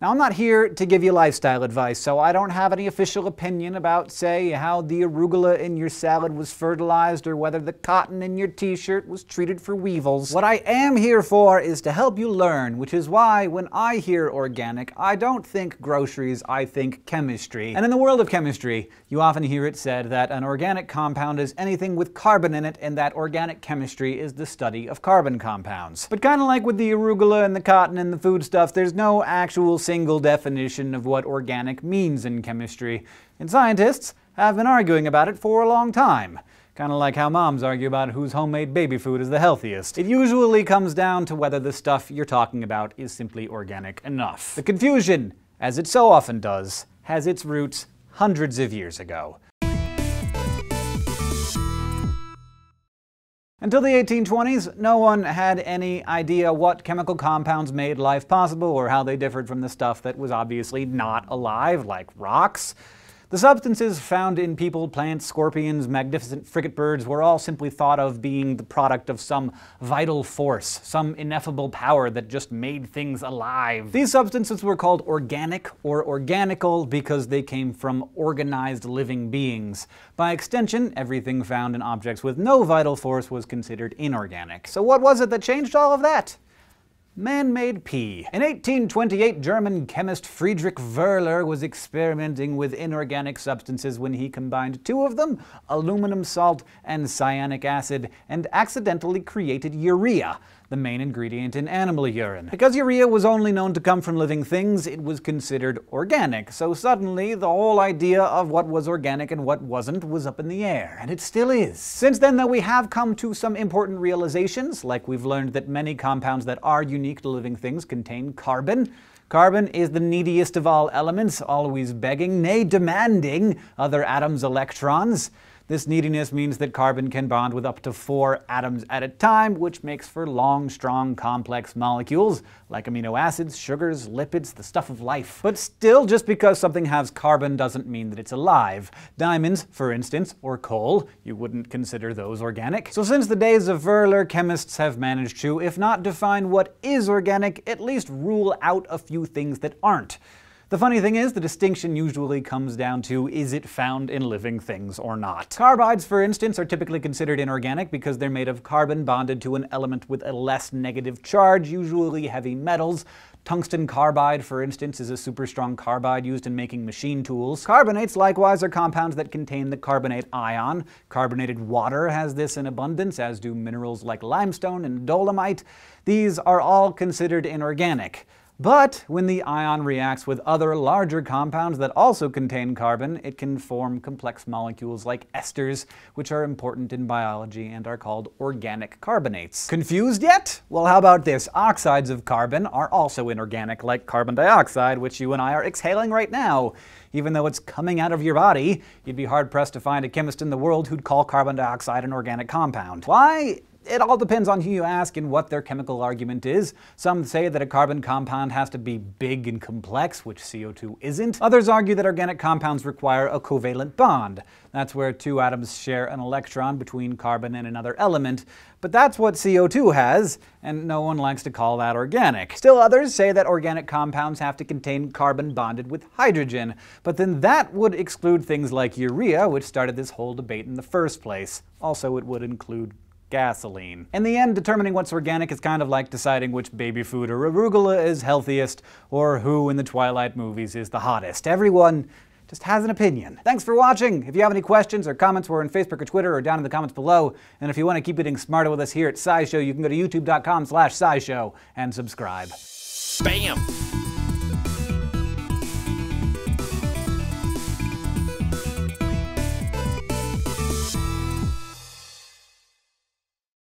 Now, I'm not here to give you lifestyle advice, so I don't have any official opinion about, say, how the arugula in your salad was fertilized or whether the cotton in your t shirt was treated for weevils. What I am here for is to help you learn, which is why when I hear organic, I don't think groceries, I think chemistry. And in the world of chemistry, you often hear it said that an organic compound is anything with carbon in it, and that organic chemistry is the study of carbon compounds. But kind of like with the arugula and the cotton and the food stuff, there's no actual single definition of what organic means in chemistry, and scientists have been arguing about it for a long time. Kind of like how moms argue about whose homemade baby food is the healthiest. It usually comes down to whether the stuff you're talking about is simply organic enough. The confusion, as it so often does, has its roots hundreds of years ago. Until the 1820s, no one had any idea what chemical compounds made life possible or how they differed from the stuff that was obviously not alive, like rocks. The substances found in people, plants, scorpions, magnificent frigate birds were all simply thought of being the product of some vital force, some ineffable power that just made things alive. These substances were called organic or organical because they came from organized living beings. By extension, everything found in objects with no vital force was considered inorganic. So what was it that changed all of that? Man-made pee. In 1828, German chemist Friedrich Wöhler was experimenting with inorganic substances when he combined two of them, ammonium salt and cyanic acid, and accidentally created urea, the main ingredient in animal urine. Because urea was only known to come from living things, it was considered organic, so suddenly the whole idea of what was organic and what wasn't was up in the air, and it still is. Since then, though, we have come to some important realizations, like we've learned that many compounds that are unique to living things contain carbon, Carbon is the neediest of all elements, always begging, nay demanding, other atoms' electrons. This neediness means that carbon can bond with up to four atoms at a time, which makes for long, strong, complex molecules, like amino acids, sugars, lipids, the stuff of life. But still, just because something has carbon doesn't mean that it's alive. Diamonds, for instance, or coal, you wouldn't consider those organic. So since the days of Wöhler, chemists have managed to, if not define what is organic, at least rule out a few things that aren't. The funny thing is, the distinction usually comes down to is it found in living things or not. Carbides, for instance, are typically considered inorganic because they're made of carbon bonded to an element with a less negative charge, usually heavy metals. Tungsten carbide, for instance, is a super strong carbide used in making machine tools. Carbonates, likewise, are compounds that contain the carbonate ion. Carbonated water has this in abundance, as do minerals like limestone and dolomite. These are all considered inorganic. But when the ion reacts with other larger compounds that also contain carbon, it can form complex molecules like esters, which are important in biology and are called organic carbonates. Confused yet? Well, how about this? Oxides of carbon are also inorganic, like carbon dioxide, which you and I are exhaling right now. Even though it's coming out of your body, you'd be hard-pressed to find a chemist in the world who'd call carbon dioxide an organic compound. Why? It all depends on who you ask and what their chemical argument is. Some say that a carbon compound has to be big and complex, which CO2 isn't. Others argue that organic compounds require a covalent bond. That's where two atoms share an electron between carbon and another element. But that's what CO2 has, and no one likes to call that organic. Still others say that organic compounds have to contain carbon bonded with hydrogen, but then that would exclude things like urea, which started this whole debate in the first place. Also, it would include gasoline. In the end, determining what's organic is kind of like deciding which baby food or arugula is healthiest, or who in the Twilight movies is the hottest. Everyone just has an opinion. Thanks for watching! If you have any questions or comments, we're on Facebook or Twitter or down in the comments below. And if you want to keep getting smarter with us here at SciShow, you can go to youtube.com slash scishow and subscribe. Bam!